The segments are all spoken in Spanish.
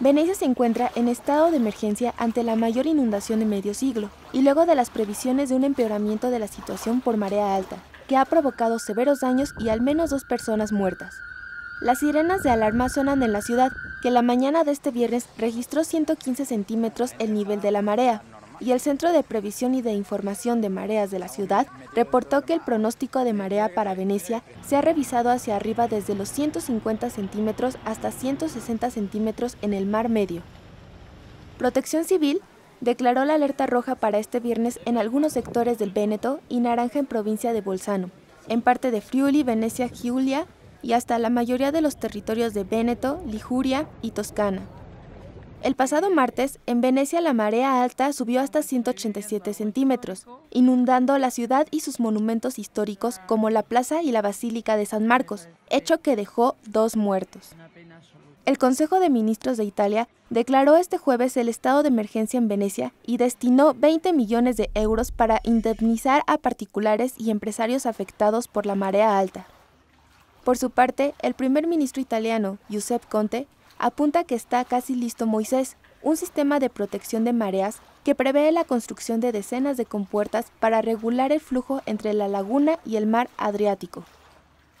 Venecia se encuentra en estado de emergencia ante la mayor inundación de medio siglo y luego de las previsiones de un empeoramiento de la situación por marea alta, que ha provocado severos daños y al menos dos personas muertas. Las sirenas de alarma sonan en la ciudad, que la mañana de este viernes registró 115 centímetros el nivel de la marea, y el Centro de Previsión y de Información de Mareas de la ciudad reportó que el pronóstico de marea para Venecia se ha revisado hacia arriba desde los 150 centímetros hasta 160 centímetros en el Mar Medio. Protección Civil declaró la alerta roja para este viernes en algunos sectores del Véneto y naranja en provincia de Bolzano, en parte de Friuli, Venecia, Giulia y hasta la mayoría de los territorios de Véneto, Liguria y Toscana. El pasado martes, en Venecia la marea alta subió hasta 187 centímetros, inundando la ciudad y sus monumentos históricos como la plaza y la basílica de San Marcos, hecho que dejó dos muertos. El Consejo de Ministros de Italia declaró este jueves el estado de emergencia en Venecia y destinó 20 millones de euros para indemnizar a particulares y empresarios afectados por la marea alta. Por su parte, el primer ministro italiano, Giuseppe Conte, apunta que está casi listo Moisés, un sistema de protección de mareas que prevé la construcción de decenas de compuertas para regular el flujo entre la laguna y el mar Adriático.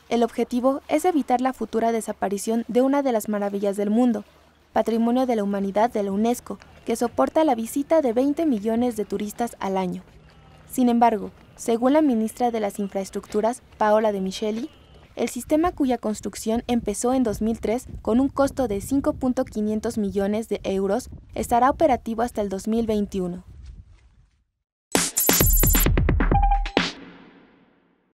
El objetivo es evitar la futura desaparición de una de las maravillas del mundo, Patrimonio de la Humanidad de la UNESCO, que soporta la visita de 20 millones de turistas al año. Sin embargo, según la ministra de las Infraestructuras, Paola de Micheli, el sistema cuya construcción empezó en 2003 con un costo de 5.500 millones de euros estará operativo hasta el 2021.